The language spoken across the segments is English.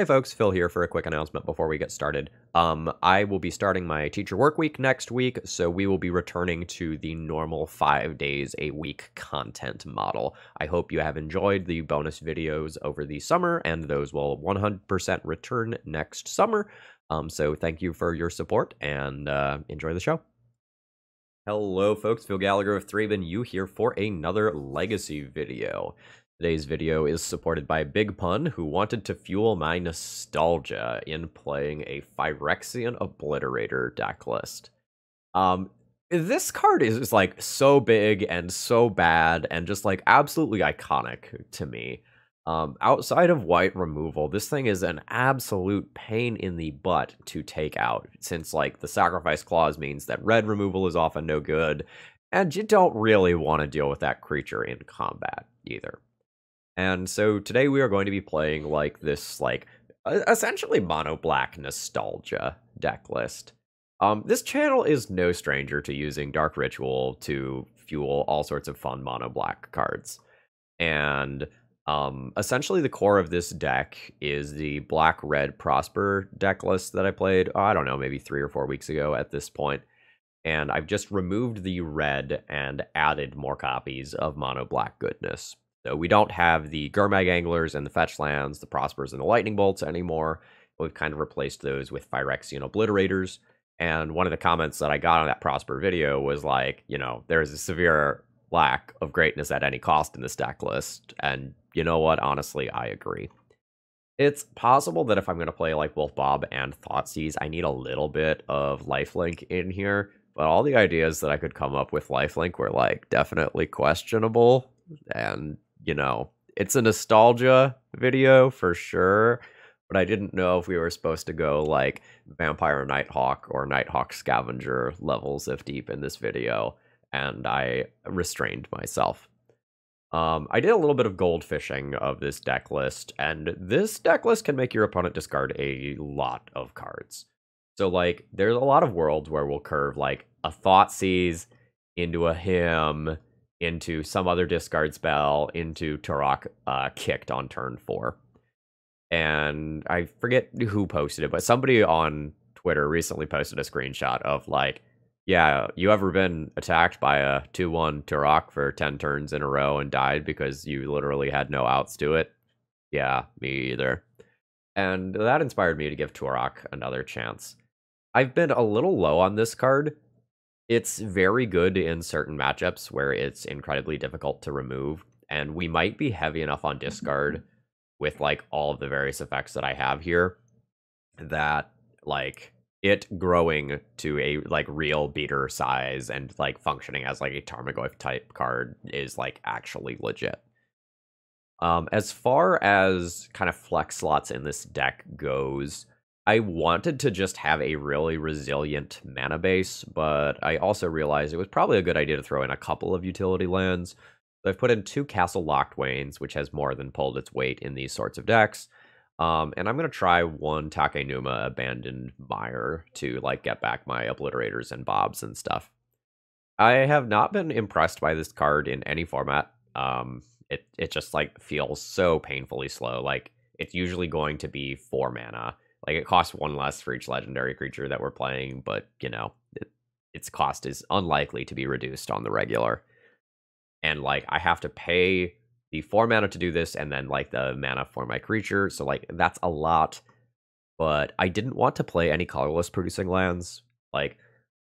Hey folks, Phil here for a quick announcement before we get started. Um, I will be starting my teacher work week next week, so we will be returning to the normal five days a week content model. I hope you have enjoyed the bonus videos over the summer, and those will 100% return next summer. Um, so thank you for your support and uh, enjoy the show. Hello folks, Phil Gallagher of Thraben U here for another Legacy video. Today's video is supported by Big Pun, who wanted to fuel my nostalgia in playing a Phyrexian Obliterator decklist. Um, this card is, is like so big and so bad and just like absolutely iconic to me. Um, outside of white removal, this thing is an absolute pain in the butt to take out, since like the sacrifice clause means that red removal is often no good, and you don't really want to deal with that creature in combat either. And so today we are going to be playing like this like essentially mono black nostalgia deck list. Um, this channel is no stranger to using Dark Ritual to fuel all sorts of fun mono black cards. And um, essentially the core of this deck is the black red prosper deck list that I played, oh, I don't know, maybe three or four weeks ago at this point. And I've just removed the red and added more copies of mono black goodness. So we don't have the Gurmag Anglers and the Fetch Lands, the Prospers and the Lightning Bolts anymore. We've kind of replaced those with Phyrexian Obliterators. And one of the comments that I got on that Prosper video was like, you know, there's a severe lack of greatness at any cost in this deck list. And you know what? Honestly, I agree. It's possible that if I'm going to play like Wolf Bob and Thoughtseize, I need a little bit of Lifelink in here. But all the ideas that I could come up with Lifelink were like definitely questionable. And you know, it's a nostalgia video for sure, but I didn't know if we were supposed to go like Vampire Nighthawk or Nighthawk Scavenger levels of deep in this video, and I restrained myself. Um, I did a little bit of gold fishing of this deck list, and this deck list can make your opponent discard a lot of cards. So, like, there's a lot of worlds where we'll curve like a Thoughtseize into a hymn into some other discard spell into Tourach uh, kicked on turn four. And I forget who posted it, but somebody on Twitter recently posted a screenshot of like, yeah, you ever been attacked by a 2 1 Tourach for 10 turns in a row and died because you literally had no outs to it? Yeah, me either. And that inspired me to give Tourach another chance. I've been a little low on this card it's very good in certain matchups where it's incredibly difficult to remove, and we might be heavy enough on discard with like all of the various effects that I have here that like it growing to a like real beater size and like functioning as like a Tarmogoyf type card is like actually legit. Um, as far as kind of flex slots in this deck goes, I wanted to just have a really resilient mana base, but I also realized it was probably a good idea to throw in a couple of utility lands. So I've put in two Castle Locthwains, which has more than pulled its weight in these sorts of decks. Um, and I'm gonna try one Takenuma Abandoned Mire to like get back my obliterators and bobs and stuff. I have not been impressed by this card in any format. Um, it it just like feels so painfully slow. Like it's usually going to be four mana like it costs one less for each legendary creature that we're playing, but you know, it, its cost is unlikely to be reduced on the regular. And like I have to pay the four mana to do this and then like the mana for my creature. So like that's a lot. But I didn't want to play any colorless producing lands. Like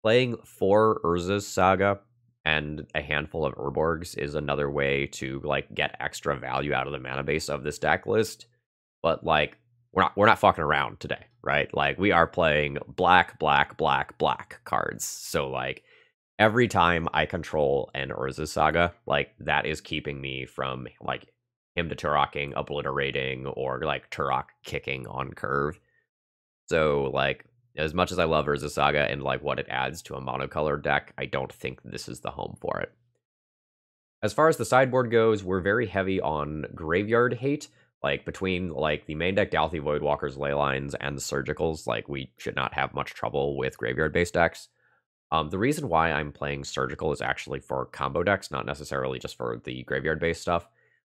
playing four Urza's Saga and a handful of Urborgs is another way to like get extra value out of the mana base of this deck list. But like we're not we're not fucking around today, right? Like we are playing black, black, black, black cards. So like every time I control an Urza Saga, like that is keeping me from like hymn to Touraching, obliterating, or like Tourach kicking on curve. So like as much as I love Urza Saga and like what it adds to a monocolor deck, I don't think this is the home for it. As far as the sideboard goes, we're very heavy on graveyard hate, like between like the main deck Dauthi Voidwalkers, Leylines, and the Surgicals, like we should not have much trouble with graveyard based decks. Um, the reason why I'm playing Surgical is actually for combo decks, not necessarily just for the graveyard based stuff.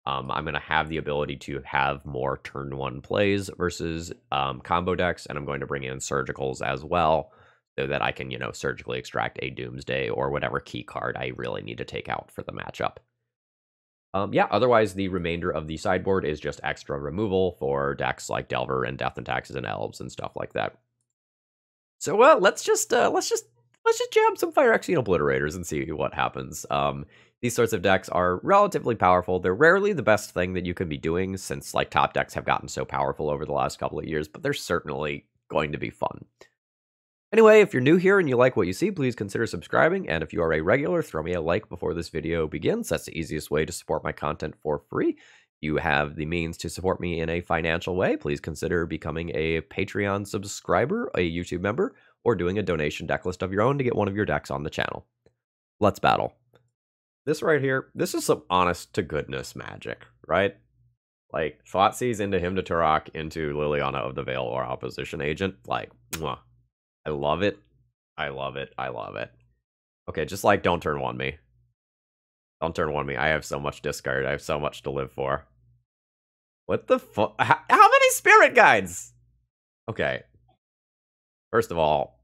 Um, I'm going to have the ability to have more turn one plays versus um, combo decks, and I'm going to bring in surgicals as well so that I can, you know, surgically extract a Doomsday or whatever key card I really need to take out for the matchup. Um, yeah, otherwise the remainder of the sideboard is just extra removal for decks like Delver and Death and Taxes and Elves and stuff like that. So uh, let's just uh, let's just let's just jam some Phyrexian Obliterators and see what happens. Um, these sorts of decks are relatively powerful. They're rarely the best thing that you can be doing since like top decks have gotten so powerful over the last couple of years, but they're certainly going to be fun. Anyway, if you're new here and you like what you see, please consider subscribing, and if you are a regular, throw me a like before this video begins. That's the easiest way to support my content for free. You have the means to support me in a financial way. Please consider becoming a Patreon subscriber, a YouTube member, or doing a donation deck list of your own to get one of your decks on the channel. Let's battle. This right here, this is some honest to goodness magic, right? Like, Thoughtseize into Hymn to Tourach into Liliana of the Veil or Opposition Agent. Like, mwah. I love it. I love it. I love it. Okay, just like don't turn one me. Don't turn one me. I have so much discard. I have so much to live for. What the fuck? How, how many spirit guides? Okay. First of all,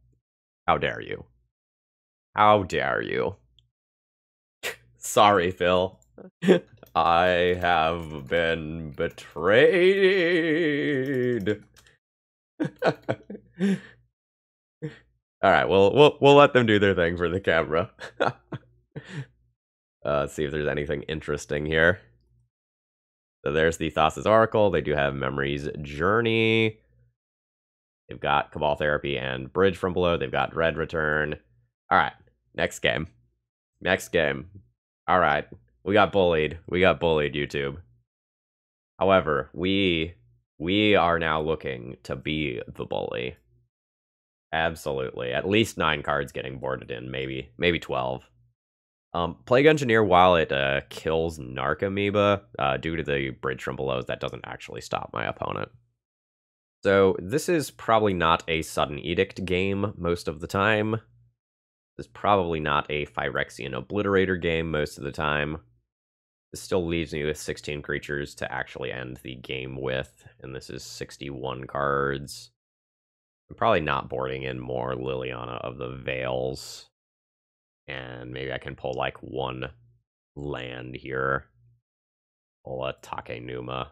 how dare you? How dare you? Sorry, Phil. I have been betrayed. All right, well, we'll we'll let them do their thing for the camera. uh, let's see if there's anything interesting here. So there's the Thassa's Oracle. They do have Memory's Journey. They've got Cabal Therapy and Bridge from Below. They've got Dread Return. All right, next game. Next game. All right, we got bullied. We got bullied, YouTube. However, we we are now looking to be the bully. Absolutely. At least nine cards getting boarded in, maybe maybe 12. Um, Plague Engineer, while it uh, kills Narcomoeba, uh, due to the bridge from below, that doesn't actually stop my opponent. So this is probably not a Sudden Edict game most of the time. This is probably not a Phyrexian Obliterator game most of the time. This still leaves me with 16 creatures to actually end the game with, and this is 61 cards. I'm probably not boarding in more Liliana of the Veils. And maybe I can pull like one land here. Pull a Takenuma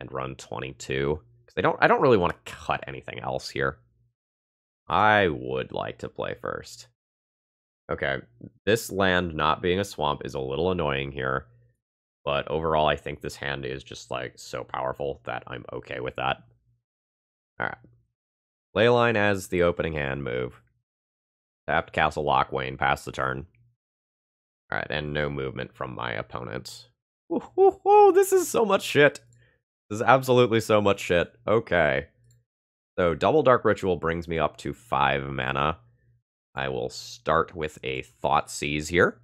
and run 22. Because I don't I don't really want to cut anything else here. I would like to play first. Okay, this land not being a swamp is a little annoying here. But overall, I think this hand is just like so powerful that I'm okay with that. Alright. Leyline as the opening hand move. Tapped Castle Locthwain past the turn. Alright, and no movement from my opponent. Ooh, this is so much shit. This is absolutely so much shit. Okay. So double dark ritual brings me up to five mana. I will start with a Thoughtseize here.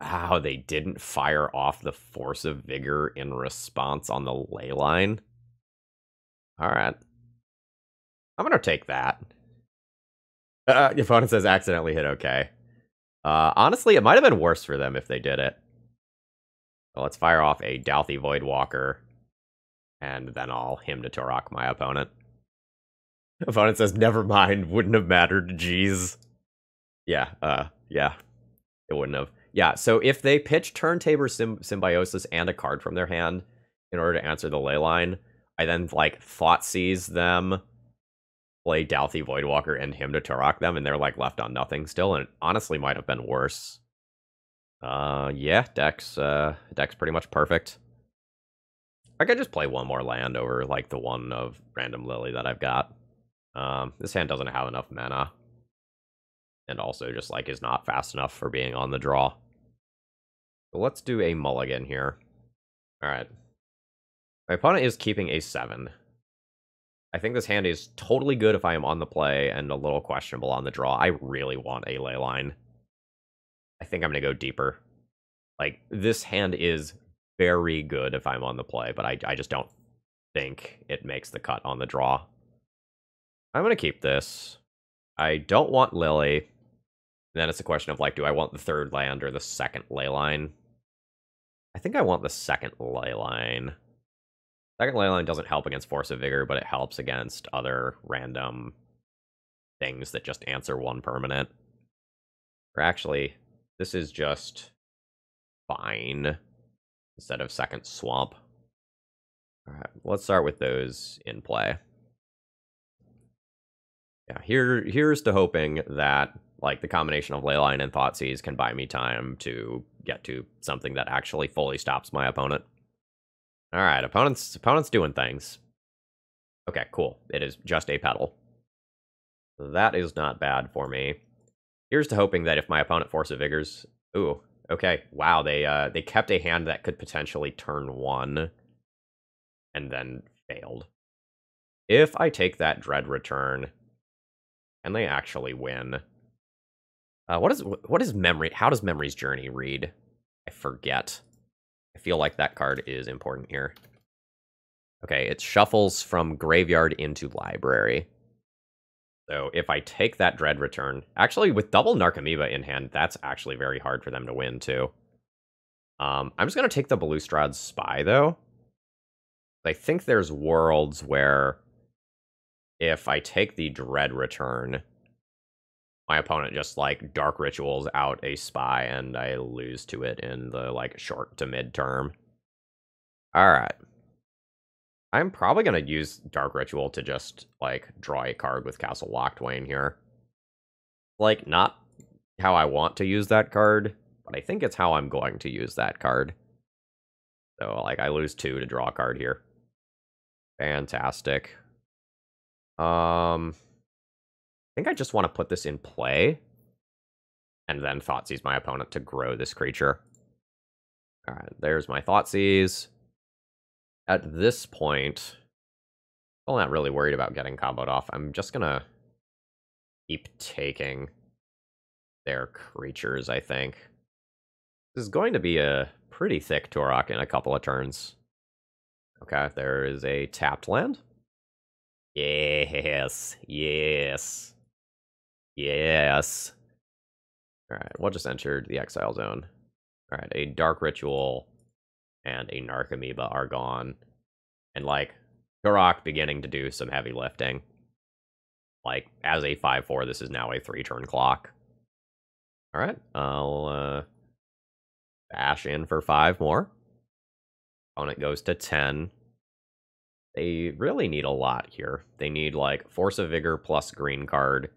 Wow, they didn't fire off the force of vigor in response on the Leyline. I'm gonna take that. Uh, your opponent says accidentally hit okay. Uh, honestly, it might have been worse for them if they did it. So let's fire off a Dauthi Voidwalker, and then I'll hymn to Tourach my opponent. Opponent says, never mind, wouldn't have mattered, jeez. Yeah, uh, yeah, it wouldn't have. Yeah, so if they pitch Sym Symbiosis and a card from their hand in order to answer the Leyline, I then, like, Thoughtseize them, play Dauthi Voidwalker and hymn to Tourach them, and they're like left on nothing still, and it honestly might have been worse. Uh, yeah, deck's uh, deck's pretty much perfect. I could just play one more land over like the one of Random Lily that I've got. Um, this hand doesn't have enough mana, and also just like is not fast enough for being on the draw. Let's do a mulligan here. All right. My opponent is keeping a seven. I think this hand is totally good if I am on the play and a little questionable on the draw. I really want a Leyline. I think I'm going to go deeper. Like, this hand is very good if I'm on the play, but I, I just don't think it makes the cut on the draw. I'm going to keep this. I don't want Lily. Then it's a question of, like, do I want the third land or the second Leyline? I think I want the second leyline. Second leyline doesn't help against Force of Vigor, but it helps against other random things that just answer one permanent. Or actually, this is just fine instead of second swamp. Alright, let's start with those in play. Yeah, here here's to hoping that like the combination of Leyline and Thoughtseize can buy me time to get to something that actually fully stops my opponent. Alright, opponent's opponent's doing things. Okay, cool. It is just a petal. That is not bad for me. Here's to hoping that if my opponent Force of Vigors... Ooh, okay. Wow, they uh, they kept a hand that could potentially turn one and then failed. If I take that Dread Return, and they actually win... Uh, what is what is memory? How does Memory's Journey read? I forget. I feel like that card is important here. Okay, it shuffles from graveyard into library. So if I take that Dread Return, actually with double Narcomoeba in hand, that's actually very hard for them to win too. Um, I'm just going to take the Balustrade's Spy though. I think there's worlds where if I take the Dread Return, my opponent just like Dark Rituals out a Spy and I lose to it in the like short to mid term. Alright. I'm probably going to use Dark Ritual to just, like, draw a card with Castle Locthwain here. Like, not how I want to use that card, but I think it's how I'm going to use that card. So, like, I lose two to draw a card here. Fantastic. Um, think I just want to put this in play. And then Thoughtseize my opponent to grow this creature. Alright, there's my Thoughtseize at this point, I'm not really worried about getting comboed off. I'm just gonna keep taking their creatures, I think. This is going to be a pretty thick Tourach in a couple of turns. Okay, there is a tapped land. Yes, yes, yes. Alright, we'll just enter the exile zone. Alright, a Dark Ritual and a Narcomoeba are gone. And like Tourach beginning to do some heavy lifting. Like as a 5-4, this is now a three turn clock. Alright, I'll uh bash in for five more. Opponent goes to 10. They really need a lot here. They need like Force of Vigor plus green card,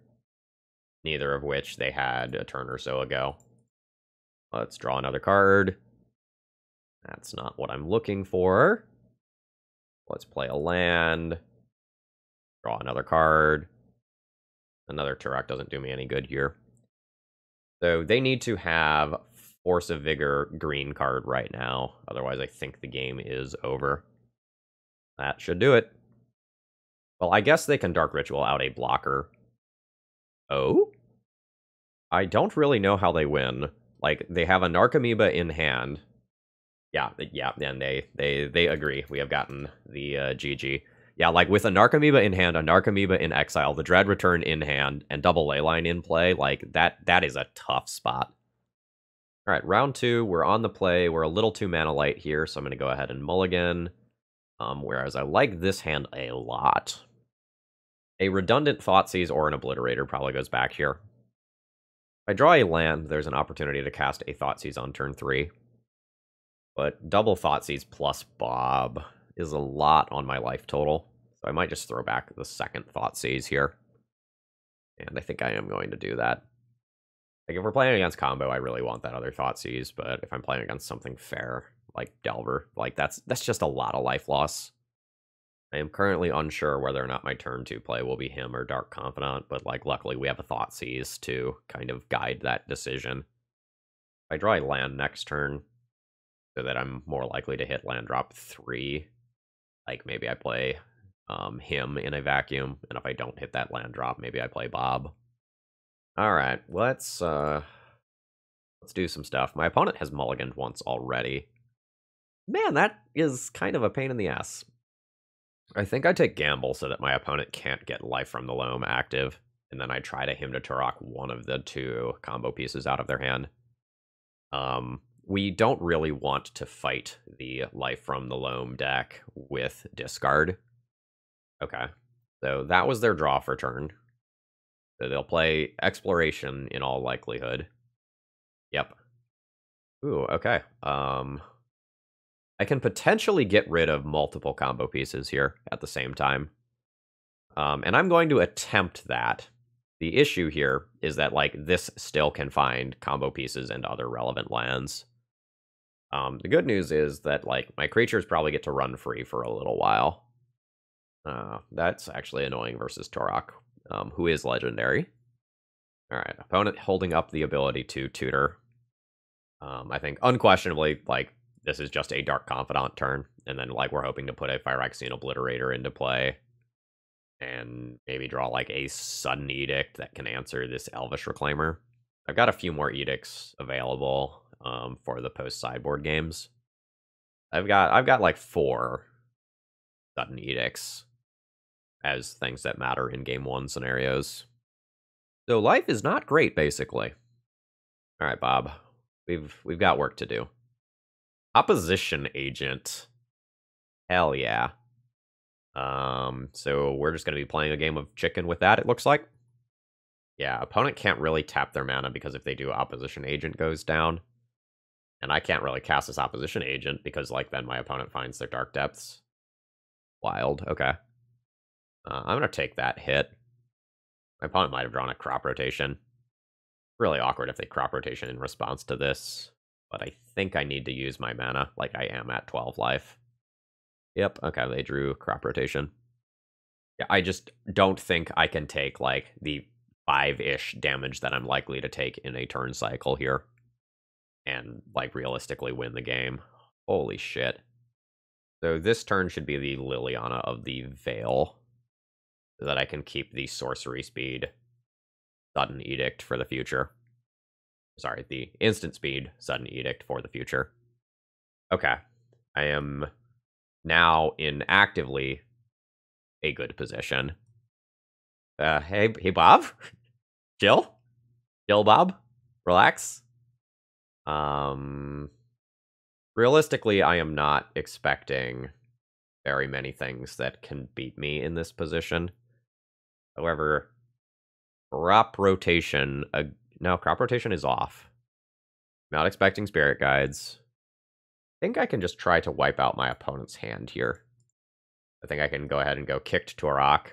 neither of which they had a turn or so ago. Let's draw another card. That's not what I'm looking for. Let's play a land. Draw another card. Another Tourach doesn't do me any good here. So they need to have Force of Vigor green card right now. Otherwise, I think the game is over. That should do it. Well, I guess they can Dark Ritual out a blocker. Oh? I don't really know how they win. Like, they have a Narcomoeba in hand, yeah, yeah, and they they they agree. We have gotten the uh, GG. Yeah, like with a Narcomoeba in hand, a Narcomoeba in exile, the Dread Return in hand, and double Leyline in play, like that that is a tough spot. All right, round two, we're on the play. We're a little too mana light here, so I'm going to go ahead and mulligan. Um, whereas I like this hand a lot. A redundant Thoughtseize or an Obliterator probably goes back here. If I draw a land, there's an opportunity to cast a Thoughtseize on turn three. But double Thoughtseize plus Bob is a lot on my life total. So I might just throw back the second Thoughtseize here. And I think I am going to do that. Like, if we're playing against combo, I really want that other Thoughtseize, but if I'm playing against something fair, like Delver, like, that's that's just a lot of life loss. I am currently unsure whether or not my turn to play will be Hymn or Dark Confidant, but, like, luckily we have a Thought Thoughtseize to kind of guide that decision. If I draw a land next turn, so that I'm more likely to hit land drop three. Like maybe I play um, hymn in a vacuum, and if I don't hit that land drop, maybe I play Bob. All right, let's uh, let's do some stuff. My opponent has mulliganed once already. Man, that is kind of a pain in the ass. I think I take gamble so that my opponent can't get life from the loam active, and then I try to hymn to Tourach one of the two combo pieces out of their hand. Um, we don't really want to fight the Life from the Loam deck with discard. Okay, so that was their draw for turn. So they'll play Exploration in all likelihood. Yep. Ooh, okay. Um, I can potentially get rid of multiple combo pieces here at the same time. Um, and I'm going to attempt that. The issue here is that, like, this still can find combo pieces and other relevant lands. Um, the good news is that, like, my creatures probably get to run free for a little while. Uh, that's actually annoying versus Tourach, um, who is legendary. All right, opponent holding up the ability to tutor. Um, I think unquestionably, like, this is just a Dark Confidant turn, and then, like, we're hoping to put a Phyrexian Obliterator into play and maybe draw like a sudden edict that can answer this Elvish Reclaimer. I've got a few more edicts available um, for the post sideboard games. I've got I've got like four sudden edicts as things that matter in game one scenarios. So life is not great, basically. All right, Bob, we've we've got work to do. Opposition agent. Hell yeah. Um, so we're just going to be playing a game of chicken with that, it looks like. Yeah, opponent can't really tap their mana because if they do, opposition agent goes down. And I can't really cast this opposition agent because, like, then my opponent finds their dark depths. Wild, okay. Uh, I'm going to take that hit. My opponent might have drawn a crop rotation. Really awkward if they crop rotation in response to this. But I think I need to use my mana, like I am at 12 life. Yep. Okay, they drew crop rotation. Yeah, I just don't think I can take like the five-ish damage that I'm likely to take in a turn cycle here, and like realistically win the game. Holy shit! So this turn should be the Liliana of the Veil, so that I can keep the sorcery speed sudden edict for the future. Sorry, the instant speed sudden edict for the future. Okay, I am now in actively a good position. Uh, hey, hey, Bob, Jill, Jill, Bob, relax. Um, realistically, I am not expecting very many things that can beat me in this position. However, crop rotation, no, crop rotation is off. Not expecting spirit guides I think I can just try to wipe out my opponent's hand here. I think I can go ahead and go kicked Tourach.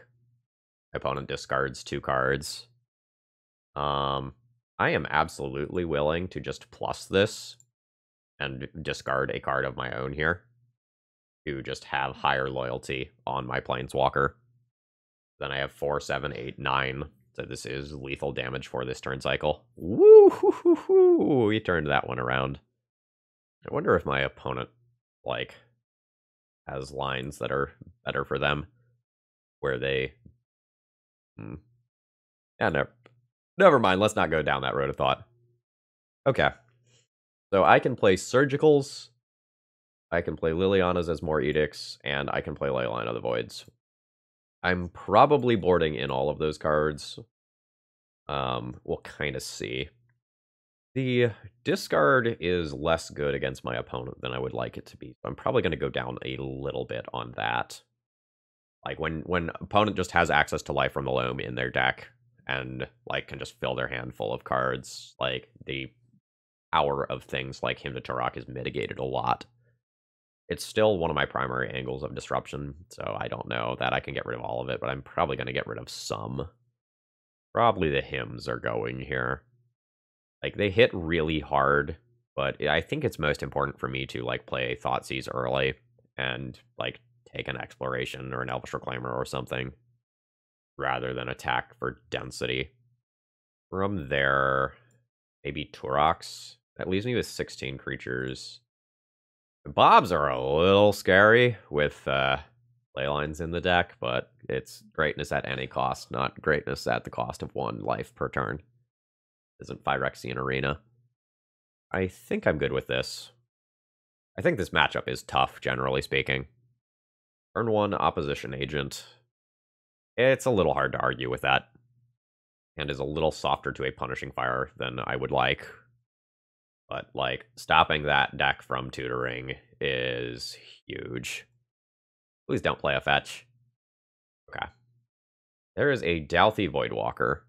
My opponent discards two cards. Um, I am absolutely willing to just plus this and discard a card of my own here to just have higher loyalty on my Planeswalker. Then I have four, seven, eight, nine. So this is lethal damage for this turn cycle. Woo! Hoo. We turned that one around. I wonder if my opponent, like, has lines that are better for them, where they. Hmm. Yeah, never, never mind. Let's not go down that road of thought. Okay. So I can play Surgicals, I can play Liliana's as more edicts, and I can play Leyline of the Voids. I'm probably boarding in all of those cards. Um, we'll kind of see. The discard is less good against my opponent than I would like it to be. I'm probably going to go down a little bit on that. Like when when opponent just has access to life from the loam in their deck and like can just fill their hand full of cards, like the power of things like hymn to Tourach is mitigated a lot. It's still one of my primary angles of disruption, so I don't know that I can get rid of all of it, but I'm probably going to get rid of some. Probably the hymns are going here. Like they hit really hard, but I think it's most important for me to like play Thoughtseize early and like take an exploration or an Elvish Reclaimer or something rather than attack for density. From there, maybe Tourachs. That leaves me with 16 creatures. Bobs are a little scary with uh, Leylines in the deck, but it's greatness at any cost, not greatness at the cost of one life per turn isn't Phyrexian Arena. I think I'm good with this. I think this matchup is tough, generally speaking. Turn one opposition agent. It's a little hard to argue with that. And is a little softer to a punishing fire than I would like. But, like, stopping that deck from tutoring is huge. Please don't play a fetch. Okay. There is a Dauthi Voidwalker.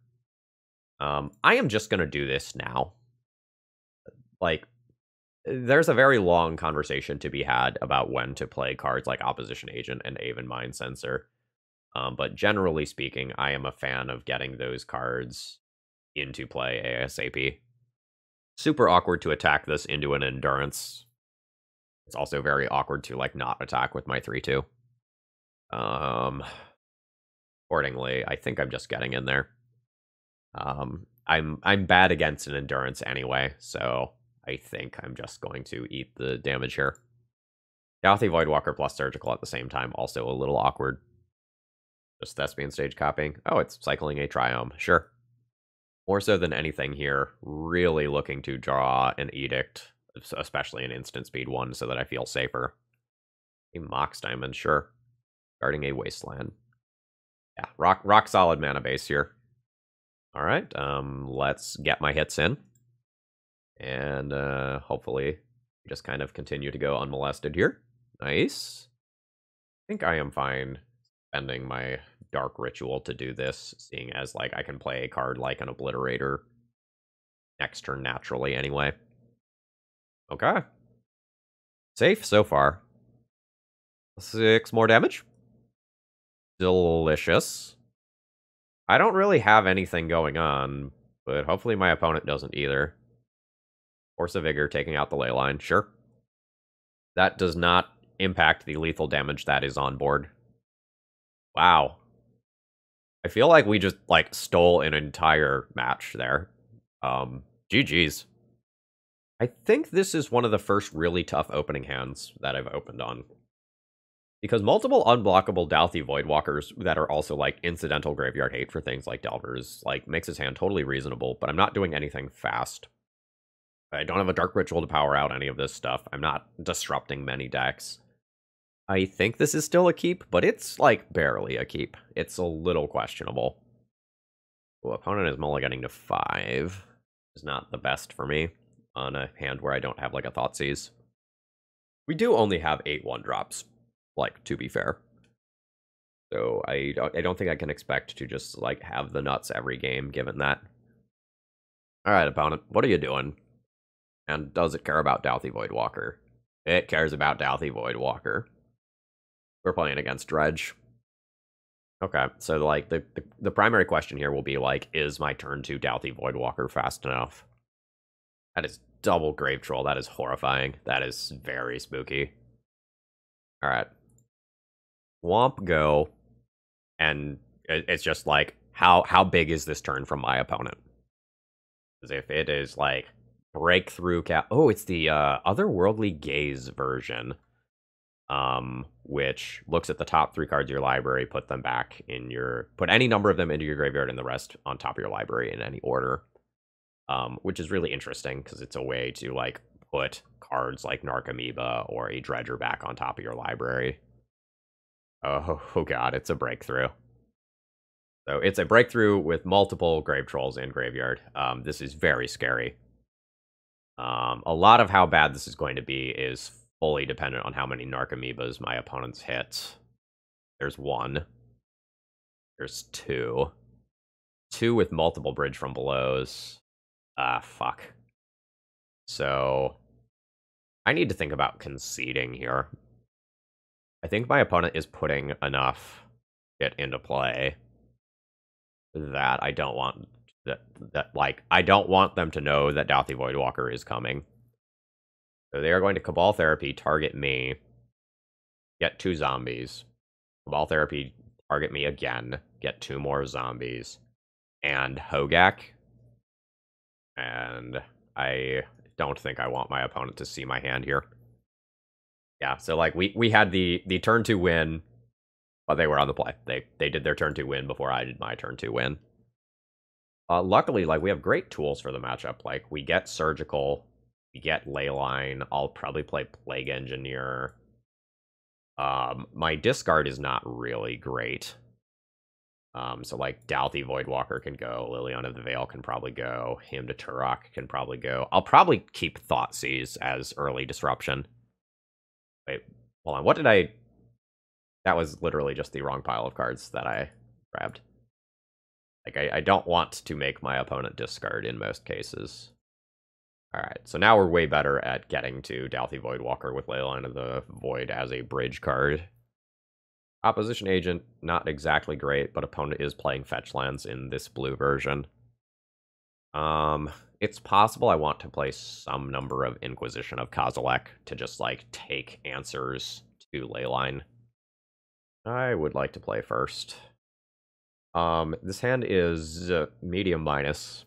Um, I am just going to do this now. Like, there's a very long conversation to be had about when to play cards like Opposition Agent and Aven Mindcensor. Um, but generally speaking, I am a fan of getting those cards into play ASAP. Super awkward to attack this into an endurance. It's also very awkward to like not attack with my 3-2. Um accordingly, I think I'm just getting in there. Um I'm I'm bad against an endurance anyway, so I think I'm just going to eat the damage here. Dauthi Voidwalker plus Surgical at the same time, also a little awkward. Just Thespian stage copying. Oh, it's cycling a Triome. Sure. More so than anything here, really looking to draw an Edict, especially an instant speed one, so that I feel safer. A Mox Diamond, sure. Guarding a Wasteland. Yeah, rock rock solid mana base here. All right, um, let's get my hits in and uh, hopefully just kind of continue to go unmolested here. Nice. I think I am fine spending my dark ritual to do this, seeing as like I can play a card like an obliterator next turn naturally anyway. Okay. Safe so far. Six more damage. Delicious. I don't really have anything going on, but hopefully my opponent doesn't either. Force of Vigor taking out the Leyline, sure. That does not impact the lethal damage that is on board. Wow. I feel like we just, like, stole an entire match there. Um, GG's. I think this is one of the first really tough opening hands that I've opened on. Because multiple unblockable Dauthi Voidwalkers that are also, like, incidental graveyard hate for things like Delvers, like, makes his hand totally reasonable, but I'm not doing anything fast. I don't have a Dark Ritual to power out any of this stuff. I'm not disrupting many decks. I think this is still a keep, but it's, like, barely a keep. It's a little questionable. Well, opponent is mulliganing to 5. Is not the best for me on a hand where I don't have, like, a Thoughtseize. We do only have 8 1-drops, like, to be fair. So I I don't think I can expect to just, like, have the nuts every game, given that. Alright, opponent, what are you doing? And does it care about Dauthi Voidwalker? It cares about Dauthi Voidwalker. We're playing against Dredge. Okay, so like the, the, the primary question here will be like, is my turn to Dauthi Voidwalker fast enough? That is double Grave Troll. That is horrifying. That is very spooky. All right. Swamp go, and it's just like, how how big is this turn from my opponent? Because if it is like breakthrough cap. Oh, it's the uh, otherworldly gaze version, um, which looks at the top three cards of your library, put them back in your, put any number of them into your graveyard, and the rest on top of your library in any order. Um, which is really interesting because it's a way to like put cards like Narcomoeba or a Dredger back on top of your library. Oh, oh god, it's a breakthrough. So it's a breakthrough with multiple grave trolls in graveyard. Um, this is very scary. Um, a lot of how bad this is going to be is fully dependent on how many Narcomoebas my opponents hit. There's one. There's two. Two with multiple bridge from belows. Ah, fuck. So, I need to think about conceding here. I think my opponent is putting enough it into play that I don't want that that like I don't want them to know that Dauthi Voidwalker is coming. So they are going to Cabal Therapy target me, get two zombies. Cabal Therapy target me again, get two more zombies, and Hogak. And I don't think I want my opponent to see my hand here. Yeah, so like we we had the the turn to win, but they were on the play. They they did their turn to win before I did my turn to win. Uh, luckily, like we have great tools for the matchup. Like we get surgical, get leyline. I'll probably play plague engineer. Um, my discard is not really great. Um, so like Dauthi Voidwalker can go, Liliana of the Veil can probably go, hymn to Tourach can probably go. I'll probably keep Thoughtseize as early disruption. Wait, hold on. What did I? That was literally just the wrong pile of cards that I grabbed. Like I, I don't want to make my opponent discard in most cases. Alright, so now we're way better at getting to Dauthi Voidwalker with Leyline of the Void as a bridge card. Opposition Agent, not exactly great, but opponent is playing fetch lands in this blue version. Um, it's possible I want to play some number of Inquisition of Kozilek to just, like, take answers to Leyline. I would like to play first. Um, this hand is uh, medium minus.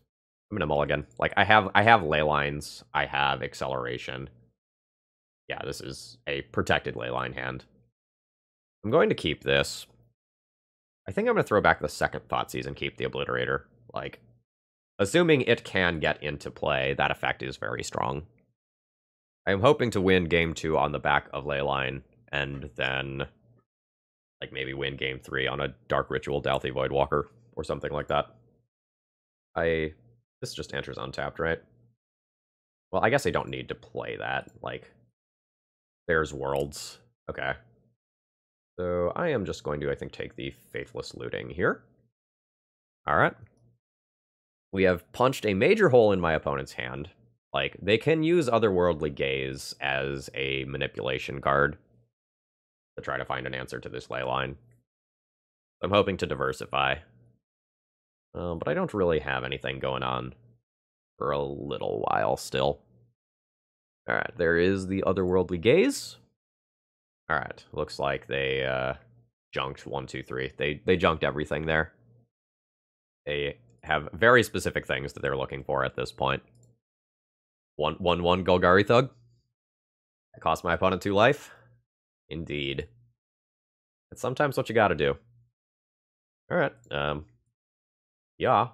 I'm gonna mulligan. Like I have, I have Leylines. I have acceleration. Yeah, this is a protected Leyline hand. I'm going to keep this. I think I'm gonna throw back the second Thoughtseize and keep the obliterator. Like, assuming it can get into play, that effect is very strong. I am hoping to win game two on the back of Leyline, and then like maybe win game three on a Dark Ritual Dauthi Voidwalker or something like that. I this just enters untapped, right? Well, I guess I don't need to play that. Like, there's worlds. Okay. So I am just going to, I think, take the Faithless Looting here. Alright. We have punched a major hole in my opponent's hand. Like, they can use Otherworldly Gaze as a manipulation card to try to find an answer to this Leyline. I'm hoping to diversify. Um, but I don't really have anything going on for a little while still. Alright, there is the Otherworldly Gaze. Alright, looks like they uh, junked one, two, three. They, they junked everything there. They have very specific things that they're looking for at this point. One, one, one Golgari Thug. That cost my opponent two life. Indeed. It's sometimes what you gotta do. Alright, um... Yeah.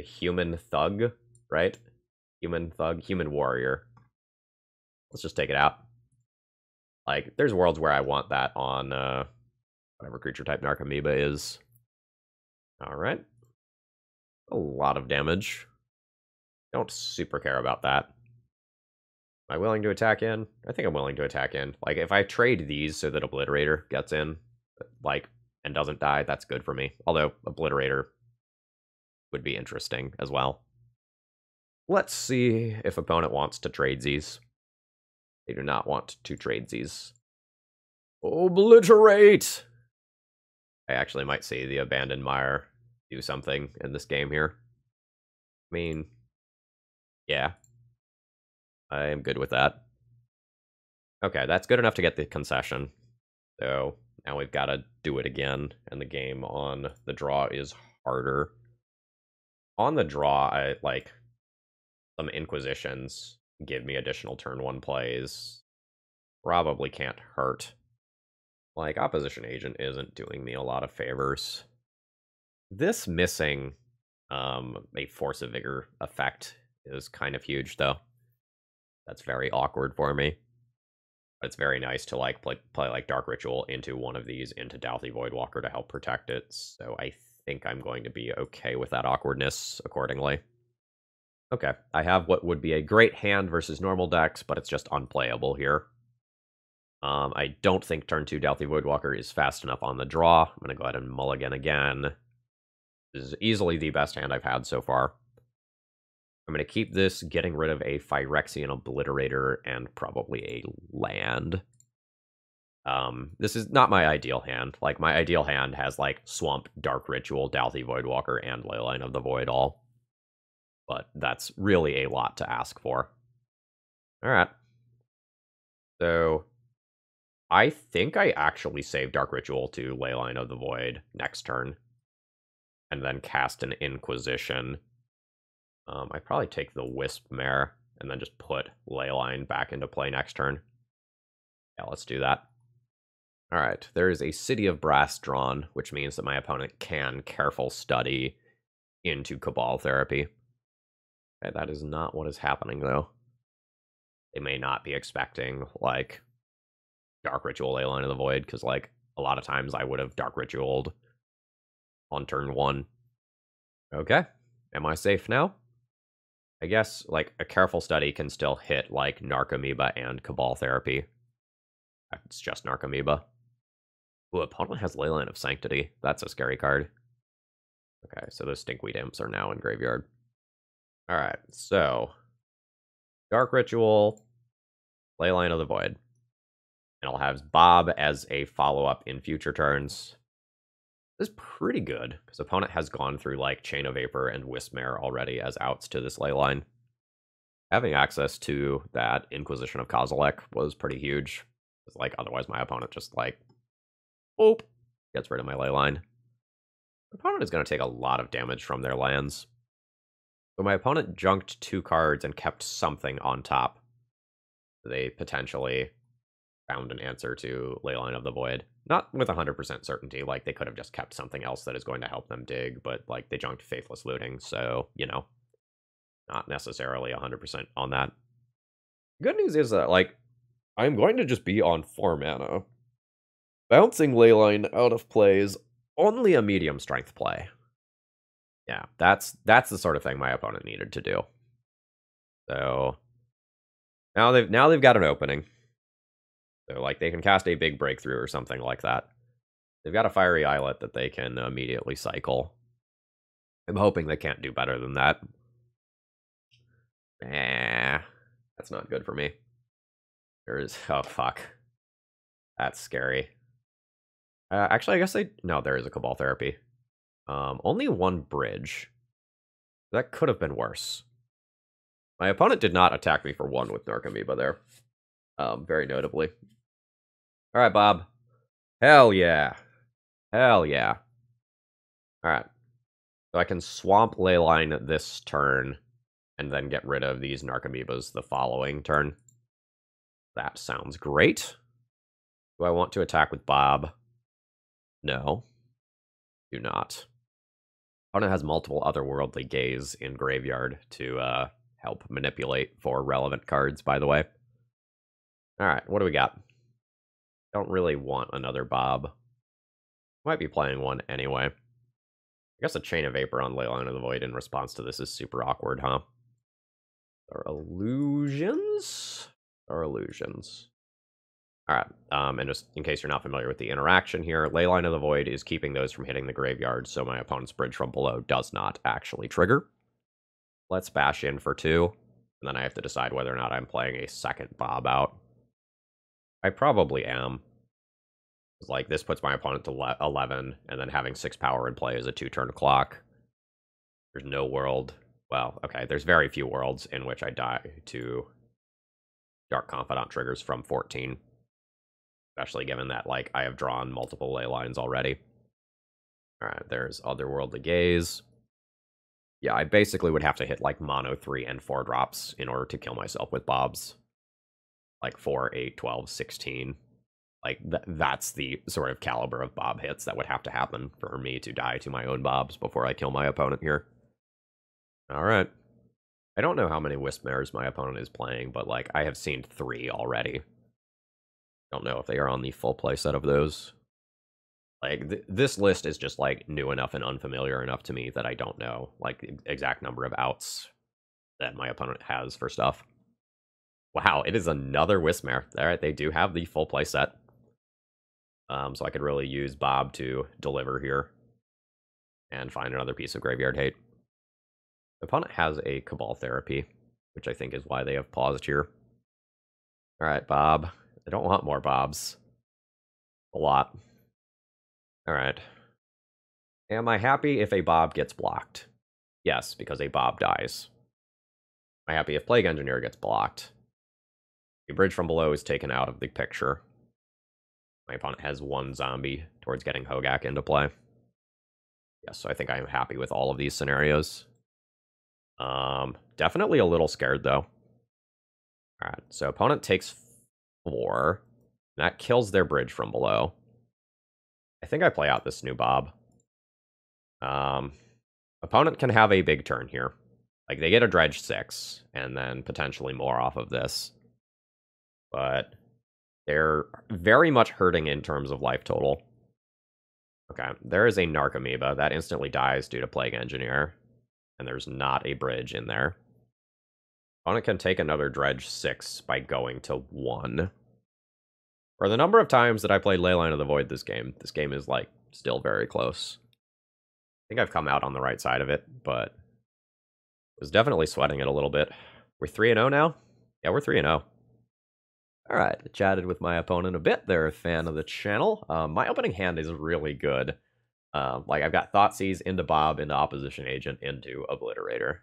A human thug, right? Human thug, human warrior. Let's just take it out. Like, there's worlds where I want that on, uh... Whatever creature type Narcomoeba is. Alright. A lot of damage. Don't super care about that. Am I willing to attack in? I think I'm willing to attack in. Like, if I trade these so that Obliterator gets in, like, and doesn't die, that's good for me. Although, Obliterator would be interesting as well. Let's see if opponent wants to trade these. They do not want to trade these. Obliterate! I actually might see the Abandoned Mire do something in this game here. I mean, yeah, I am good with that. Okay, that's good enough to get the concession. So now we've got to do it again, and the game on the draw is harder. On the draw, I like some Inquisitions give me additional turn one plays. Probably can't hurt. Like, Opposition Agent isn't doing me a lot of favors. This missing um, a Force of Vigor effect is kind of huge, though. That's very awkward for me. But it's very nice to like play, play like Dark Ritual into one of these into Dauthi Voidwalker to help protect it. So I think I'm going to be okay with that awkwardness accordingly. Okay, I have what would be a great hand versus normal decks, but it's just unplayable here. Um, I don't think turn 2 Dauthi Voidwalker is fast enough on the draw. I'm going to go ahead and mulligan again. This is easily the best hand I've had so far. I'm going to keep this, getting rid of a Phyrexian Obliterator and probably a land. Um, this is not my ideal hand. Like, my ideal hand has, like, Swamp, Dark Ritual, Dauthi Voidwalker, and Leyline of the Void all. But that's really a lot to ask for. Alright. So, I think I actually save Dark Ritual to Leyline of the Void next turn. And then cast an Inquisition um, I probably take the Wisp Mare and then just put Leyline back into play next turn. Yeah, let's do that. All right, there is a City of Brass drawn, which means that my opponent can careful study into Cabal Therapy. Okay, that is not what is happening, though. They may not be expecting, like, Dark Ritual Leyline of the Void, because, like, a lot of times I would have Dark Ritualed on turn one. Okay. Am I safe now? I guess, like, a careful study can still hit, like, Narcomoeba and Cabal Therapy. It's just Narcomoeba. Ooh, opponent has Leyline of Sanctity. That's a scary card. Okay, so those Stinkweed Imps are now in graveyard. Alright, so... Dark Ritual, Leyline of the Void. And I'll have Bob as a follow-up in future turns. This is pretty good, because opponent has gone through, like, Chain of Vapor and Wispmare already as outs to this Leyline. Having access to that Inquisition of Kozilek was pretty huge. Like, otherwise my opponent just, like, boop, gets rid of my Leyline. My opponent is going to take a lot of damage from their lands. But my opponent junked two cards and kept something on top. They potentially found an answer to Leyline of the Void. Not with 100% certainty, like they could have just kept something else that is going to help them dig, but like they junked Faithless Looting, so, you know, not necessarily 100% on that. Good news is that, like, I'm going to just be on 4 mana. Bouncing Leyline out of play is only a medium strength play. Yeah, that's that's the sort of thing my opponent needed to do. So now they've now they've got an opening. So like they can cast a big breakthrough or something like that. They've got a fiery islet that they can immediately cycle. I'm hoping they can't do better than that. Nah, that's not good for me. There is oh fuck. That's scary. Uh, actually, I guess they no, there is a Cabal Therapy. Um, only one bridge. That could have been worse. My opponent did not attack me for one with Narcomoeba there. Um, very notably. All right, Bob. Hell yeah. Hell yeah. All right. So I can swamp Leyline this turn and then get rid of these Narcomoebas the following turn. That sounds great. Do I want to attack with Bob? No. Do not. Opponent has multiple otherworldly gaze in graveyard to uh, help manipulate for relevant cards, by the way. Alright, what do we got? Don't really want another Bob. Might be playing one anyway. I guess a Chain of Vapor on Leyline of the Void in response to this is super awkward, huh? Or illusions? Or illusions? Alright, um, and just in case you're not familiar with the interaction here, Leyline of the Void is keeping those from hitting the graveyard, so my opponent's Bridge from below does not actually trigger. Let's bash in for two, and then I have to decide whether or not I'm playing a second Bob out. I probably am. Like, this puts my opponent to 11, and then having 6 power in play is a 2-turn clock. There's no world. Well, okay, there's very few worlds in which I die to Dark Confidant triggers from 14. Especially given that, like, I have drawn multiple Leylines already. Alright, there's Otherworldly Gaze. Yeah, I basically would have to hit, like, mono 3 and 4 drops in order to kill myself with Bobs like 4, 8, 12, 16. Like, th- that's the sort of caliber of Bob hits that would have to happen for me to die to my own Bobs before I kill my opponent here. All right. I don't know how many Wispmares my opponent is playing, but, like, I have seen three already. Don't know if they are on the full play set of those. Like, th- this list is just, like, new enough and unfamiliar enough to me that I don't know, like, exact number of outs that my opponent has for stuff. Wow, it is another Wispmare. All right, they do have the full play set. Um, so I could really use Bob to deliver here and find another piece of graveyard hate. The opponent has a Cabal Therapy, which I think is why they have paused here. All right, Bob. I don't want more Bobs. A lot. All right. Am I happy if a Bob gets blocked? Yes, because a Bob dies. Am I happy if Plague Engineer gets blocked? The bridge from below is taken out of the picture. My opponent has one zombie towards getting Hogaak into play. Yes, so I think I am happy with all of these scenarios. Um, definitely a little scared, though. Alright, so opponent takes four. That kills their bridge from below. I think I play out this new Bob. Um, opponent can have a big turn here. Like, they get a dredge six, and then potentially more off of this but they're very much hurting in terms of life total. Okay, there is a Narcomoeba that instantly dies due to Plague Engineer, and there's not a bridge in there. Opponent can take another Dredge 6 by going to 1. For the number of times that I played Leyline of the Void this game, this game is, like, still very close. I think I've come out on the right side of it, but was definitely sweating it a little bit. We're 3-0 now? Yeah, we're 3-0. All right, chatted with my opponent a bit. They're a fan of the channel. Um, my opening hand is really good. Um, like, I've got Thoughtseize into Bob, into Opposition Agent, into Obliterator.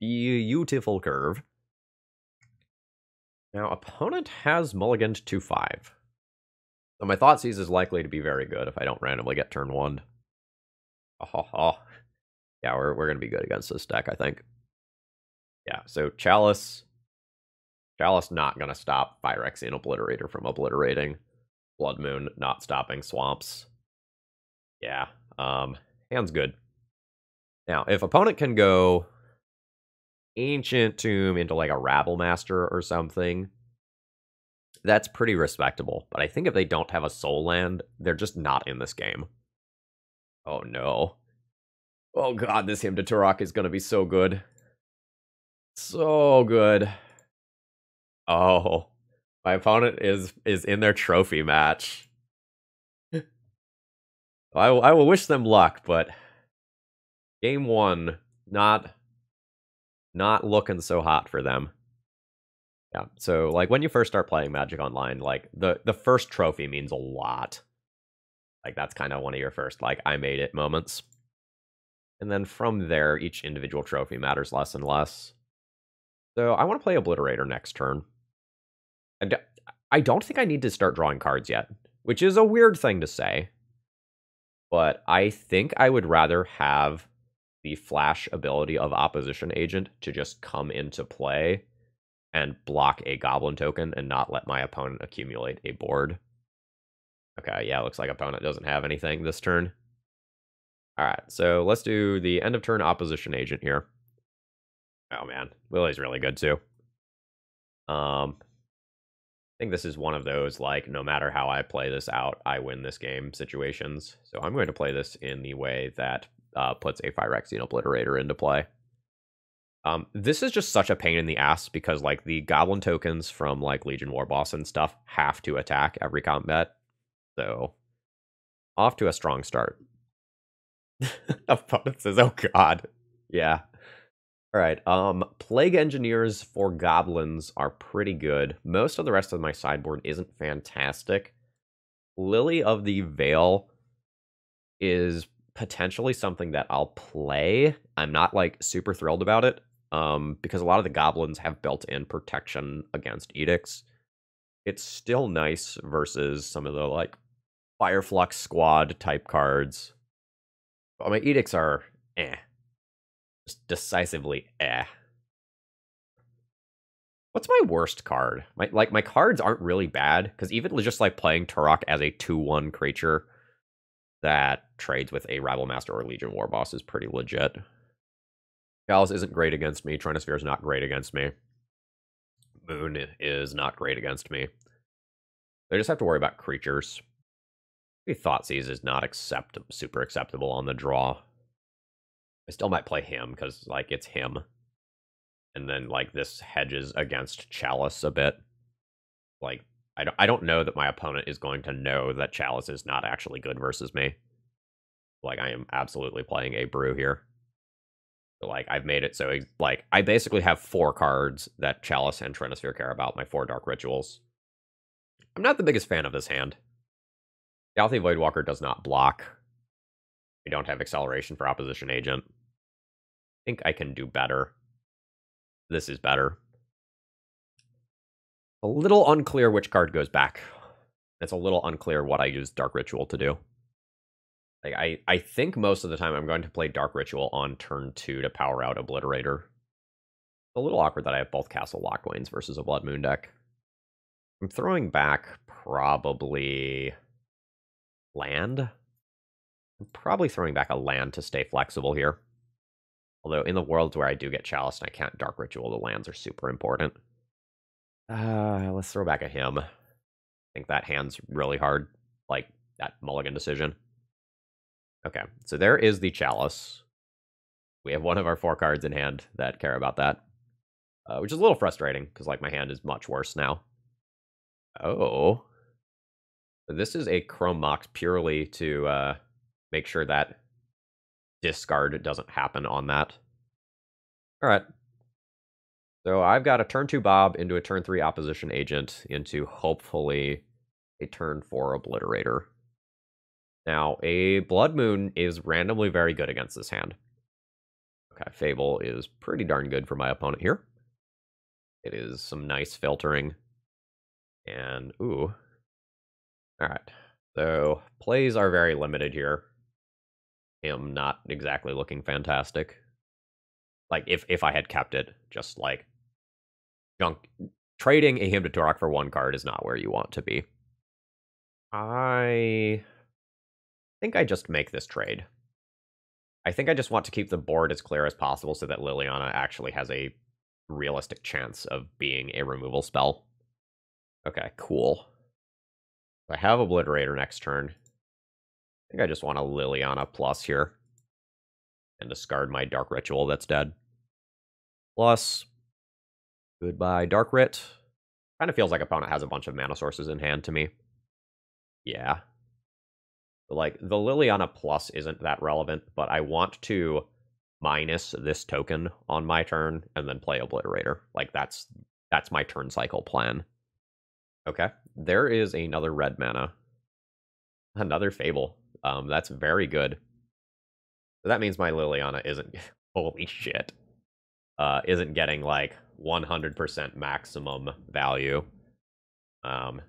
Beautiful curve. Now, opponent has mulliganed to 5. So my Thoughtseize is likely to be very good if I don't randomly get turn 1. Oh, oh, oh. Yeah, we're, we're going to be good against this deck, I think. Yeah, so Chalice, Chalice not going to stop Phyrexian Obliterator from obliterating. Blood Moon not stopping Swamps. Yeah, um, hand's good. Now, if opponent can go Ancient Tomb into like a Rabblemaster or something, that's pretty respectable. But I think if they don't have a Sol Land, they're just not in this game. Oh no. Oh god, this Hymn to Tourach is going to be so good. So good. Oh, my opponent is is in their trophy match. I I will wish them luck, but game one not not looking so hot for them. Yeah, so like when you first start playing Magic Online, like the the first trophy means a lot. Like that's kind of one of your first like I made it moments. And then from there, each individual trophy matters less and less. So I want to play Obliterator next turn. And I don't think I need to start drawing cards yet, which is a weird thing to say. But I think I would rather have the flash ability of Opposition Agent to just come into play and block a Goblin token and not let my opponent accumulate a board. Okay, yeah, looks like opponent doesn't have anything this turn. All right, so let's do the end of turn Opposition Agent here. Oh man, Lily's really good too. Um, I think this is one of those like no matter how I play this out, I win this game situations. So I'm going to play this in the way that uh, puts a Phyrexian Obliterator into play. Um, this is just such a pain in the ass because like the Goblin tokens from like Legion War Boss and stuff have to attack every combat. So off to a strong start. Opponent says, "Oh God, yeah." All right. Um, Plague Engineers for Goblins are pretty good. Most of the rest of my sideboard isn't fantastic. Lily of the Veil is potentially something that I'll play. I'm not like super thrilled about it. Um, because a lot of the goblins have built-in protection against edicts. It's still nice versus some of the like Fireflux squad type cards. But my edicts are eh just decisively eh. What's my worst card? My like my cards aren't really bad because even just like playing Tourach as a two one creature that trades with a Rabblemaster or Legion War Boss is pretty legit. Gallus isn't great against me. Trinisphere is not great against me. Moon is not great against me. They just have to worry about creatures. Maybe Thoughtseize is not accept super acceptable on the draw. I still might play him because like it's him. And then like this hedges against Chalice a bit. Like I don't I don't know that my opponent is going to know that Chalice is not actually good versus me. Like I am absolutely playing a brew here. Like I've made it so like I basically have four cards that Chalice and Trinisphere care about, my four dark rituals. I'm not the biggest fan of this hand. Galaxy Voidwalker does not block. We don't have acceleration for opposition agent. I think I can do better. This is better. A little unclear which card goes back. It's a little unclear what I use Dark Ritual to do. Like I, I think most of the time I'm going to play Dark Ritual on turn two to power out Obliterator. It's a little awkward that I have both Castle Locthwains versus a Blood Moon deck. I'm throwing back probably land. I'm probably throwing back a land to stay flexible here. Although in the worlds where I do get Chalice and I can't Dark Ritual, the lands are super important. Uh, let's throw back a Hymn. I think that hand's really hard. Like, that mulligan decision. Okay, so there is the Chalice. We have one of our four cards in hand that care about that, uh, which is a little frustrating because like my hand is much worse now. Oh, this is a Chrome Mox purely to uh, make sure that discard doesn't happen on that. All right. So I've got a turn two Bob into a turn three opposition agent into hopefully a turn four obliterator. Now, a Blood Moon is randomly very good against this hand. Okay, Fable is pretty darn good for my opponent here. It is some nice filtering. And, ooh. Alright. So, plays are very limited here. Am not exactly looking fantastic. Like, if, if I had kept it, just like, junk. Trading a Hymn to Tourach for one card is not where you want to be. I think I just make this trade. I think I just want to keep the board as clear as possible so that Liliana actually has a realistic chance of being a removal spell. Okay, cool. I have Obliterator next turn. I think I just want a Liliana plus here. And discard my Dark Ritual that's dead. Plus, goodbye Dark Rit. Kind of feels like opponent has a bunch of mana sources in hand to me. Yeah, like, the Liliana Plus isn't that relevant, but I want to minus this token on my turn and then play Obliterator. Like, that's that's my turn cycle plan. Okay, there is another red mana. Another Fable. Um, that's very good. that means my Liliana isn't... holy shit. Uh, isn't getting, like, 100% maximum value. Um,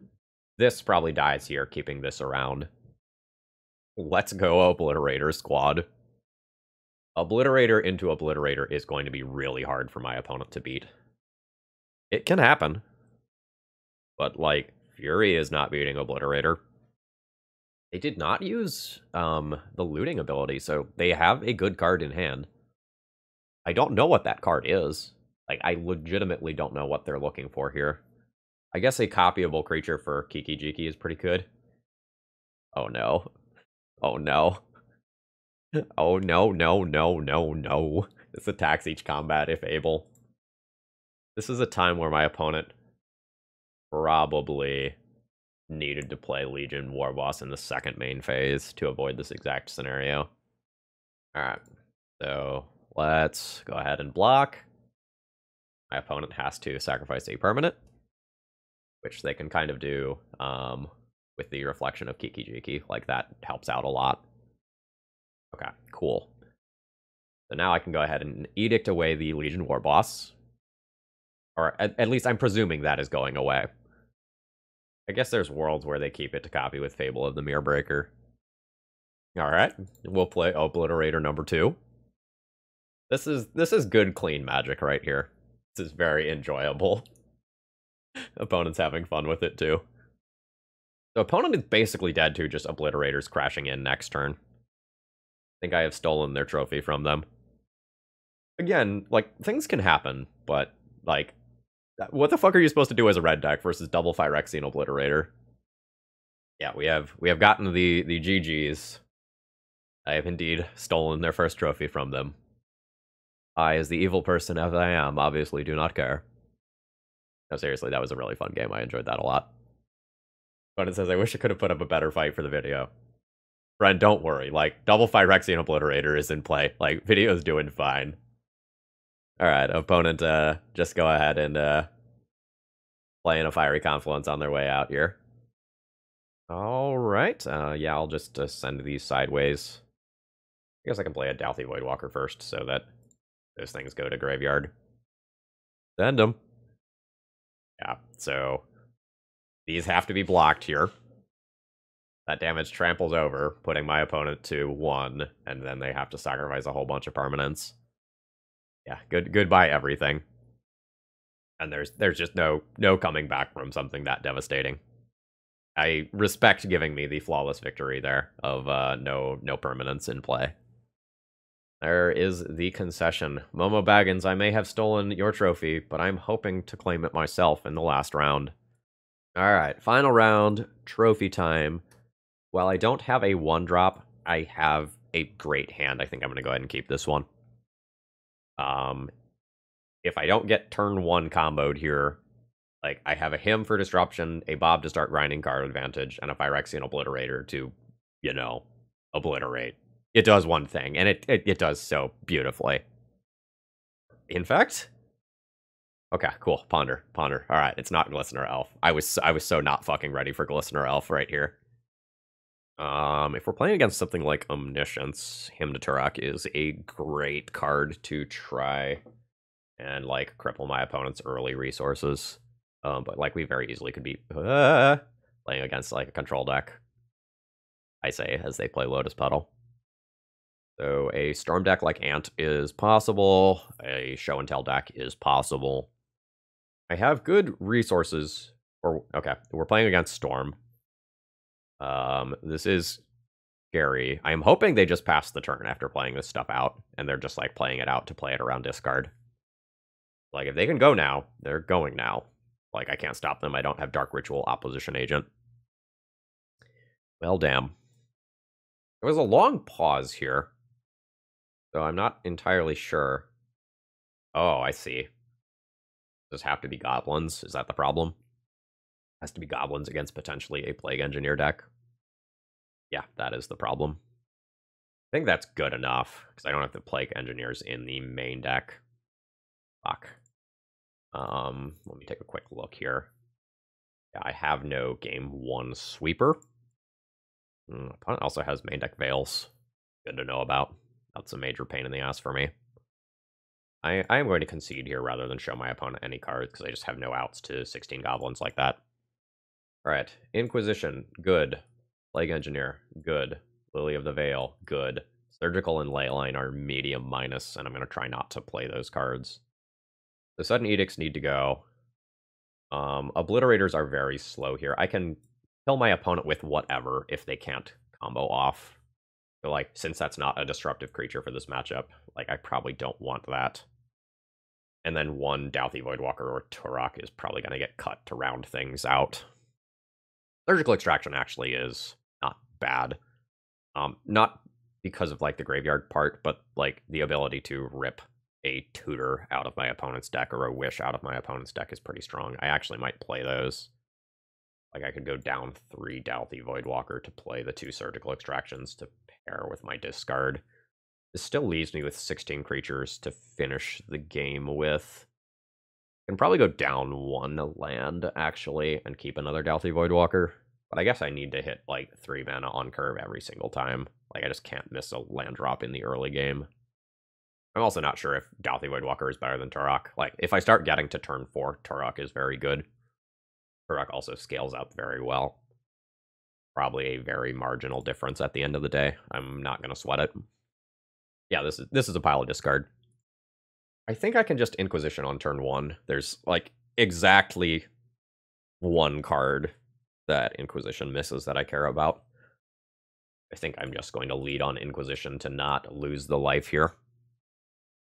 this probably dies here, keeping this around. Let's go Obliterator squad. Obliterator into Obliterator is going to be really hard for my opponent to beat. It can happen. But, like, Fury is not beating Obliterator. They did not use um, the looting ability, so they have a good card in hand. I don't know what that card is. Like, I legitimately don't know what they're looking for here. I guess a copyable creature for Kiki Jiki is pretty good. Oh no. Oh no. Oh no, no, no, no, no. This attacks each combat if able. This is a time where my opponent probably needed to play Legion War Boss in the second main phase to avoid this exact scenario. Alright, so let's go ahead and block. My opponent has to sacrifice a permanent, which they can kind of do um, with the reflection of Kiki Jiki. Like that helps out a lot. Okay, cool. So now I can go ahead and edict away the Legion War Boss. Or at, at least I'm presuming that is going away. I guess there's worlds where they keep it to copy with Fable of the Mirror Breaker. Alright, we'll play Obliterator number two. This is this is good clean magic right here. This is very enjoyable. Opponent's having fun with it too. The opponent is basically dead to just obliterators crashing in next turn. I think I have stolen their trophy from them. Again, like, things can happen, but, like, uh, what the fuck are you supposed to do as a red deck versus double Phyrexian Obliterator? Yeah, we have we have gotten the the GGs. I have indeed stolen their first trophy from them. I, as the evil person as I am, obviously do not care. No, seriously, that was a really fun game. I enjoyed that a lot. But it says, I wish I could have put up a better fight for the video. Friend, don't worry. Like, double Phyrexian Obliterator is in play. Like, video's doing fine. Alright, opponent, uh, just go ahead and, uh, play in a Fiery Confluence on their way out here. Alright, uh, yeah, I'll just uh, send these sideways. I guess I can play a Dauthi Voidwalker first, so that those things go to Graveyard. Send them. Yeah, so these have to be blocked here. That damage tramples over, putting my opponent to one, and then they have to sacrifice a whole bunch of permanents. Yeah, good goodbye everything. And there's there's just no no coming back from something that devastating. I respect giving me the flawless victory there of uh, no no permanents in play. There is the concession. Momo Baggins, I may have stolen your trophy, but I'm hoping to claim it myself in the last round. All right, final round, trophy time. While I don't have a one drop, I have a great hand. I think I'm going to go ahead and keep this one. Um, if I don't get turn one comboed here, like I have a Hymn for disruption, a Bob to start grinding card advantage, and a Phyrexian Obliterator to, you know, obliterate. It does one thing, and it, it, it does so beautifully. In fact, okay, cool. Ponder, ponder. All right, it's not Glistener Elf. I was I was so not fucking ready for Glistener Elf right here. Um, if we're playing against something like Omniscience, Hymn to Tourach is a great card to try and like cripple my opponent's early resources. Um, but like we very easily could be uh, playing against like a control deck. I say as they play Lotus Petal. So a storm deck like Ant is possible. A show and tell deck is possible. I have good resources. Or okay, we're playing against Storm. Um, this is scary. I am hoping they just pass the turn after playing this stuff out, and they're just like playing it out to play it around discard. Like if they can go now, they're going now. Like I can't stop them. I don't have Dark Ritual Opposition Agent. Well, damn. There was a long pause here. So I'm not entirely sure. Oh, I see. Does have to be goblins? Is that the problem? Has to be goblins against potentially a Plague Engineer deck. Yeah, that is the problem. I think that's good enough, because I don't have the Plague Engineers in the main deck. Fuck. Um, let me take a quick look here. Yeah, I have no game one sweeper. Mm, opponent also has main deck Veils. Good to know about. That's a major pain in the ass for me. I, I am going to concede here rather than show my opponent any cards because I just have no outs to 16 goblins like that. Alright, Inquisition, good. Plague Engineer, good. Lily of the Veil, good. Surgical and Leyline are medium minus, and I'm going to try not to play those cards. The sudden edicts need to go. Um, obliterators are very slow here. I can kill my opponent with whatever if they can't combo off. So like, since that's not a disruptive creature for this matchup, like I probably don't want that. And then one Dauthi Voidwalker or Tourach is probably going to get cut to round things out. Surgical Extraction actually is not bad. Um, not because of like the graveyard part, but like the ability to rip a tutor out of my opponent's deck or a wish out of my opponent's deck is pretty strong. I actually might play those. Like I could go down three Dauthi Voidwalker to play the two surgical extractions to pair with my discard. This still leaves me with 16 creatures to finish the game with. I can probably go down one land, actually, and keep another Dauthi Voidwalker. But I guess I need to hit, like, three mana on curve every single time. Like, I just can't miss a land drop in the early game. I'm also not sure if Dauthi Voidwalker is better than Tourach. Like, if I start getting to turn 4, Tourach is very good. Tourach also scales up very well. Probably a very marginal difference at the end of the day. I'm not going to sweat it. Yeah, this is this is a pile of discard. I think I can just Inquisition on turn 1. There's, like, exactly one card that Inquisition misses that I care about. I think I'm just going to lead on Inquisition to not lose the life here.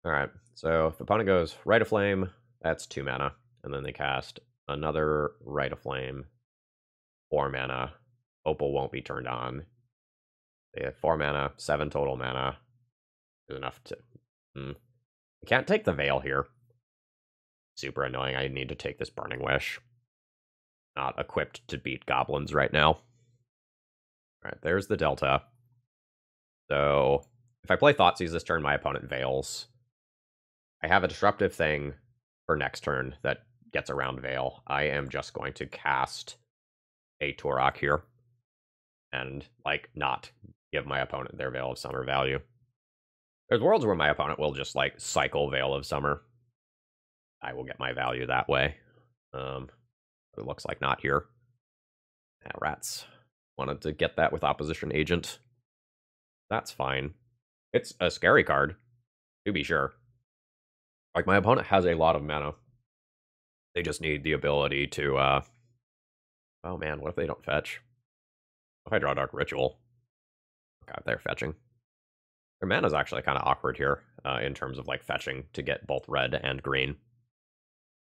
Alright, so if opponent goes Rite of Flame, that's 2 mana. And then they cast another Rite of Flame, 4 mana. Opal won't be turned on. They have 4 mana, 7 total mana. Is enough to... Hmm. I can't take the Veil here. Super annoying. I need to take this Burning Wish. Not equipped to beat goblins right now. Alright, there's the Delta. So, if I play Thoughtseize this turn, my opponent Veils. I have a disruptive thing for next turn that gets around Veil. I am just going to cast a Tourach here and like not give my opponent their Veil of Summer value. There's worlds where my opponent will just like cycle Veil of Summer. I will get my value that way. Um, it looks like not here. Rats. Wanted to get that with opposition agent. That's fine. It's a scary card, to be sure. Like, my opponent has a lot of mana. They just need the ability to, uh... Oh man, what if they don't fetch? If I draw Dark Ritual? They're fetching. Their mana is actually kind of awkward here, uh, in terms of, like, fetching to get both red and green.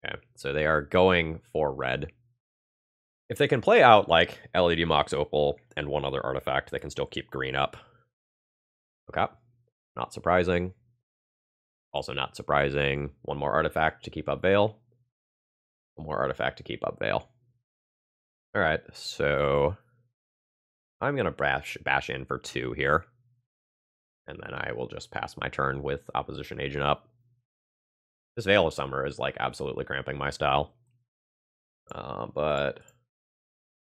Okay, so they are going for red. If they can play out, like, LED Mox Opal and one other artifact, they can still keep green up. Okay. Not surprising. Also not surprising. One more artifact to keep up Veil. One more artifact to keep up Veil. Alright, so I'm gonna bash bash in for two here. And then I will just pass my turn with opposition agent up. This Veil of Summer is like absolutely cramping my style. Uh, but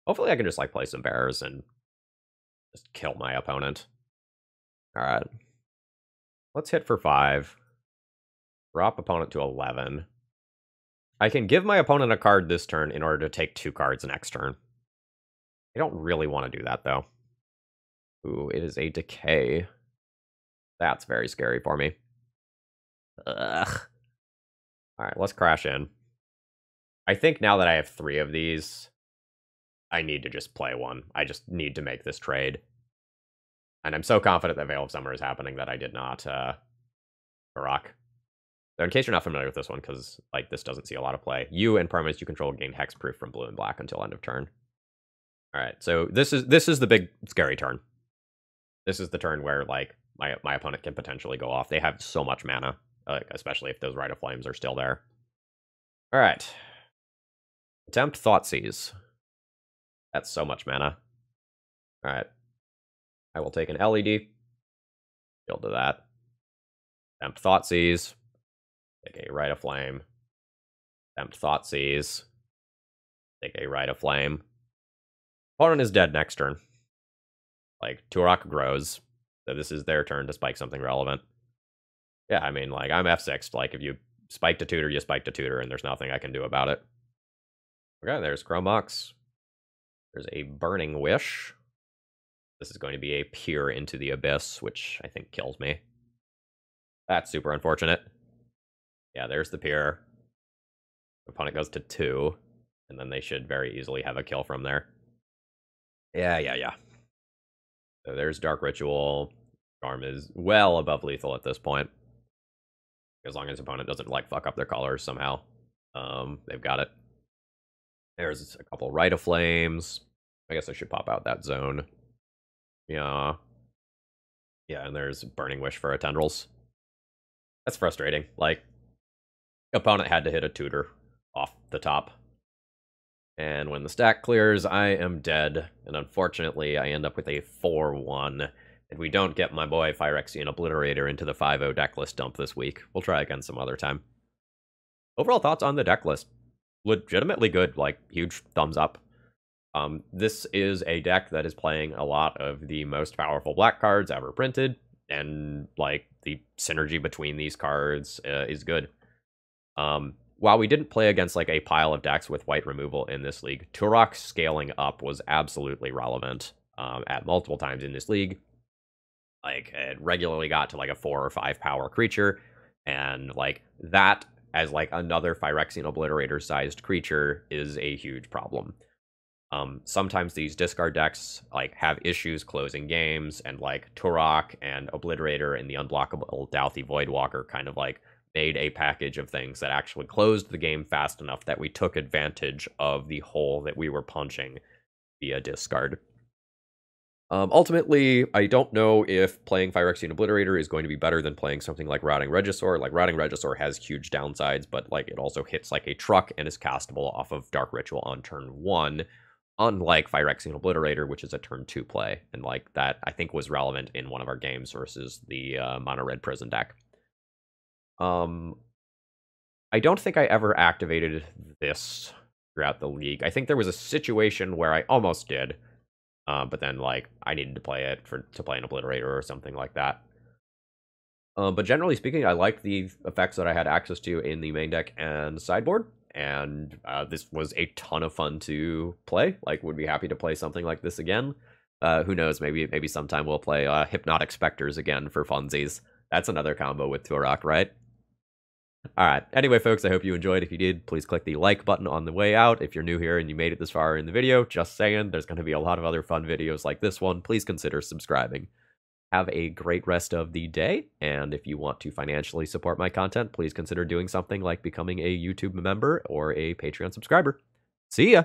hopefully I can just like play some bears and just kill my opponent. Alright. Let's hit for five. Drop opponent to 11. I can give my opponent a card this turn in order to take two cards next turn. I don't really want to do that, though. Ooh, it is a decay. That's very scary for me. Ugh. Alright, let's crash in. I think now that I have three of these, I need to just play one. I just need to make this trade. And I'm so confident that Veil of Summer is happening that I did not uh, rock. In case you're not familiar with this one, because like this doesn't see a lot of play, you and permanents you control gain hexproof from blue and black until end of turn. All right, so this is this is the big scary turn. This is the turn where like my my opponent can potentially go off. They have so much mana, especially if those Rite of Flames are still there. All right, attempt Thoughtseize. That's so much mana. All right, I will take an LED. Build to that. Attempt Thoughtseize. Take a Rite of Flame. Attempt Thoughtseize. Take a Rite of Flame. Opponent is dead next turn. Like, Tourach grows. So this is their turn to spike something relevant. Yeah, I mean, like, I'm F6. Like, if you spike to tutor, you spike to tutor, and there's nothing I can do about it. Okay, there's Chrome Mox. There's a Burning Wish. This is going to be a Peer into the Abyss, which I think kills me. That's super unfortunate. Yeah, there's the Peer. Opponent goes to two, and then they should very easily have a kill from there. Yeah, yeah, yeah. So there's Dark Ritual. Charm is well above lethal at this point. As long as opponent doesn't like fuck up their colors somehow. Um, they've got it. There's a couple Rite of Flames. I guess I should pop out that zone. Yeah. Yeah, and there's Burning Wish for a Tendrils. That's frustrating. Like, opponent had to hit a tutor off the top. And when the stack clears, I am dead. And unfortunately, I end up with a 4-1. And we don't get my boy Phyrexian Obliterator into the 5-0 deck list dump this week. We'll try again some other time. Overall thoughts on the decklist. Legitimately good, like, huge thumbs up. Um, this is a deck that is playing a lot of the most powerful black cards ever printed, and, like, the synergy between these cards uh, is good. Um, while we didn't play against like a pile of decks with white removal in this league, Tourach scaling up was absolutely relevant um, at multiple times in this league. Like it regularly got to like a four or five power creature, and like that as like another Phyrexian Obliterator sized creature is a huge problem. Um, sometimes these discard decks like have issues closing games, and like Tourach and Obliterator and the unblockable Dauthi Voidwalker kind of like made a package of things that actually closed the game fast enough that we took advantage of the hole that we were punching via discard. Um, ultimately, I don't know if playing Phyrexian Obliterator is going to be better than playing something like Rotting Regisaur. Like, Rotting Regisaur has huge downsides, but, like, it also hits like a truck and is castable off of Dark Ritual on turn one, unlike Phyrexian Obliterator, which is a turn two play. And, like, that, I think, was relevant in one of our games versus the uh, Mono Red Prison deck. Um, I don't think I ever activated this throughout the league. I think there was a situation where I almost did, uh, but then like I needed to play it for to play an obliterator or something like that. Um, but generally speaking, I like the effects that I had access to in the main deck and sideboard, and uh, this was a ton of fun to play. Like, would be happy to play something like this again. Uh, who knows? Maybe maybe sometime we'll play uh, Hypnotic Specters again for funsies. That's another combo with Tourach, right? All right. Anyway, folks, I hope you enjoyed. If you did, please click the like button on the way out. If you're new here and you made it this far in the video, just saying, there's going to be a lot of other fun videos like this one. Please consider subscribing. Have a great rest of the day. And if you want to financially support my content, please consider doing something like becoming a YouTube member or a Patreon subscriber. See ya!